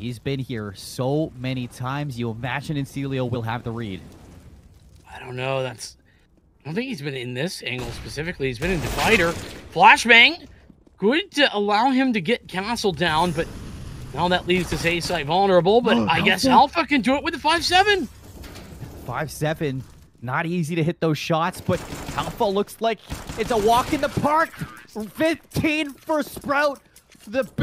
He's been here so many times. You imagine Incelio will have the read. I don't know. That's. I don't think he's been in this angle specifically. He's been in Divider. Flashbang. Good to allow him to get Castle down, but now that leaves his A site vulnerable. But Oh, I guess Alpha. Alpha can do it with the 5-7. 5-7. Not easy to hit those shots, but Alpha looks like it's a walk in the park. 15 for Sprout. The